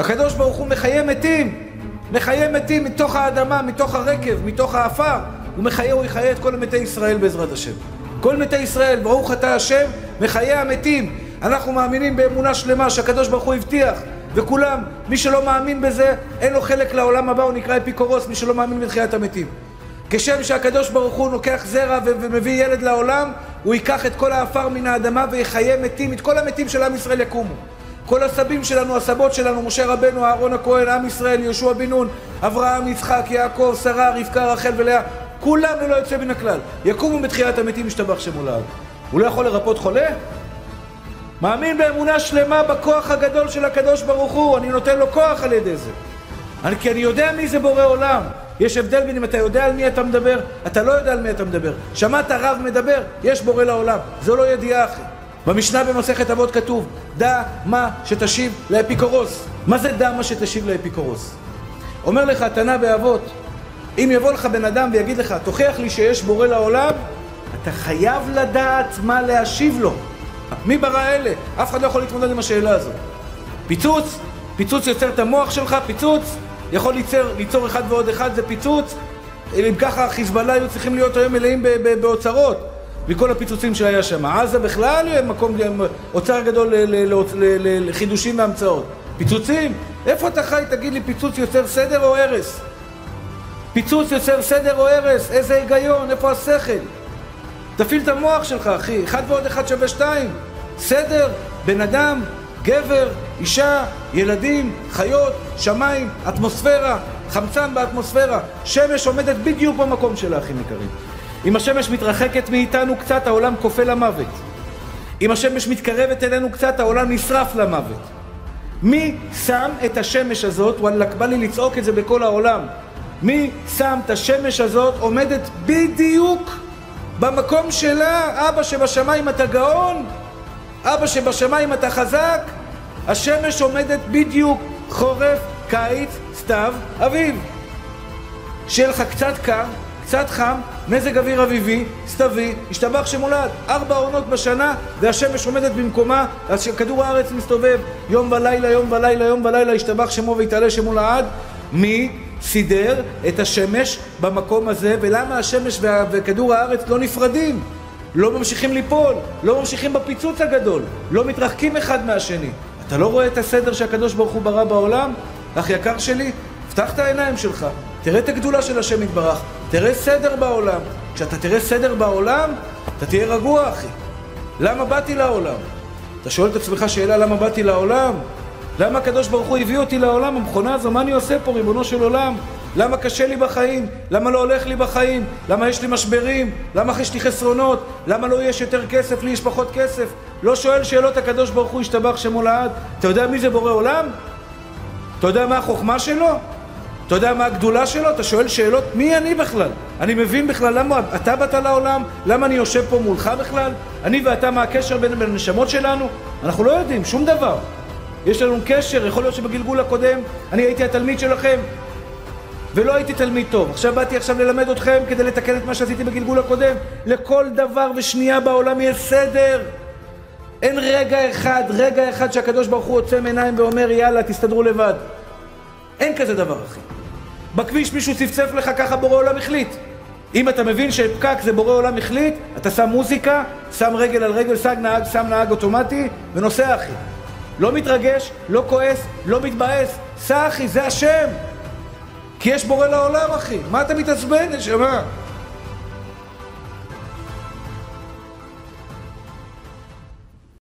הקדוש ברוך הוא מחיה מתים, מחיה מתים מתוך האדמה, מתוך הרקב, מתוך האפר, הוא מחיה, הוא יחיה את כל מתי ישראל בעזרת השם. כל מתי ישראל, ברוך אתה השם, מחיה המתים. אנחנו מאמינים באמונה שלמה שהקדוש ברוך הוא הבטיח, וכולם, מי שלא מאמין בזה, אין לו חלק לעולם הבא, הוא נקרא אפיקורוס, מי שלא מאמין בתחיית המתים. כשם שהקדוש ברוך הוא לוקח זרע ומביא ילד לעולם, הוא ייקח את כל האפר מן האדמה ויחיה מתים, את כל המתים של עם ישראל יקומו. כל הסבים שלנו, הסבות שלנו, משה רבנו, אהרון הכהן, עם ישראל, יהושע בן נון, אברהם, יצחק, יעקב, שרה, רבקה, רחל ולאה, כולם ללא יוצא מן הכלל. יקומו בתחיית המתים, ישתבח שמו לעד. הוא לא יכול לרפות חולה? מאמין באמונה שלמה בכוח הגדול של הקדוש ברוך הוא, אני נותן לו כוח על ידי זה. אני, כי אני יודע מי זה בורא עולם. יש הבדל בין אם אתה יודע על מי אתה מדבר, אתה לא יודע על מי אתה מדבר. שמעת רב מדבר, יש בורא לעולם. זו לא ידיעה אחי. במשנה במסכת אבות כתוב, דע מה שתשיב לאפיקורוס. מה זה דע מה שתשיב לאפיקורוס? אומר לך תנא באבות, אם יבוא לך בן אדם ויגיד לך, תוכיח לי שיש בורא לעולם, אתה חייב לדעת מה להשיב לו. מי ברא אלה? אף אחד לא יכול להתמודד עם השאלה הזאת. פיצוץ, פיצוץ יוצר את המוח שלך, פיצוץ יכול ליצור, ליצור אחד ועוד אחד, זה פיצוץ. אם ככה חיזבאללה היו צריכים להיות היום מלאים באוצרות. מכל הפיצוצים שהיה שם. עזה בכלל מקום, אוצר גדול לחידושים והמצאות. פיצוצים? איפה אתה חי? תגיד לי, פיצוץ יוצר סדר או הרס? פיצוץ יוצר סדר או הרס? איזה היגיון? איפה השכל? תפעיל את המוח שלך, אחי. אחד ועוד אחד שווה שתיים. סדר, בן אדם, גבר, אישה, ילדים, חיות, שמיים, אטמוספירה, חמצן באטמוספירה. שמש עומדת בדיוק במקום שלה, אחים יקרים. אם השמש מתרחקת מאיתנו קצת, העולם כופה למוות. אם השמש מתקרבת אלינו קצת, העולם נשרף למוות. מי שם את השמש הזאת, וואלכ, בא לי לצעוק את זה בכל העולם. מי שם את השמש הזאת עומדת בדיוק במקום שלה? אבא שבשמיים אתה גאון? אבא שבשמיים אתה חזק? השמש עומדת בדיוק חורף, קיץ, סתיו, אביב. שיהיה לך קצת קר, קצת חם, מזג אוויר אביבי, סתווי, השתבח שמולד. ארבע עונות בשנה, והשמש עומדת במקומה, אז שכדור הארץ מסתובב יום ולילה, יום ולילה, יום ולילה, השתבח שמו ויתעלה שמו לעד. מי סידר את השמש במקום הזה, ולמה השמש וכדור הארץ לא נפרדים? לא ממשיכים ליפול, לא ממשיכים בפיצוץ הגדול, לא מתרחקים אחד מהשני. אתה לא רואה את הסדר שהקדוש ברוך הוא ברא בעולם? אח יקר שלי, פתח את העיניים שלך, תראה את הגדולה של השם יתברך, תראה סדר בעולם. כשאתה תראה סדר בעולם, אתה תהיה רגוע, אחי. למה באתי לעולם? אתה שואל את עצמך שאלה למה באתי לעולם? למה הקדוש ברוך הוא הביא אותי לעולם, המכונה הזו, מה אני עושה פה, ריבונו של עולם? למה קשה לי בחיים? למה לא הולך לי בחיים? למה יש לי משברים? למה יש לי חסרונות? למה לא יש יותר כסף, לי יש פחות כסף? לא שואל שאלות הקדוש ברוך הוא ישתבח שמו לעד. אתה יודע מי זה בורא עולם? אתה יודע מה החוכמה שלו? אתה יודע מה הגדולה שלו? אתה שואל שאלות, מי אני בכלל? אני מבין בכלל למה אתה באת לעולם? למה אני יושב פה מולך בכלל? אני ואתה, מה הקשר בין הנשמות שלנו? אנחנו לא יודעים, שום דבר. יש לנו קשר, יכול להיות שבגלגול הקודם אני הייתי התלמיד שלכם ולא הייתי תלמיד טוב. עכשיו באתי עכשיו ללמד אתכם כדי לתקן את מה שעשיתי בגלגול הקודם. לכל דבר ושנייה בעולם יש סדר. אין רגע אחד, רגע אחד שהקדוש ברוך הוא עוצם עיניים ואומר יאללה תסתדרו לבד. אין כזה דבר אחי. בכביש מישהו צפצף לך ככה בורא עולם החליט. אם אתה מבין שפקק זה בורא עולם החליט, אתה שם מוזיקה, שם רגל על רגל, שם נהג, שם נהג אוטומטי ונוסע אחי. לא מתרגש, לא כועס, לא מתבאס, סע אחי, זה השם. כי יש בורא לעולם אחי, מה אתה מתעצבן? נשמה?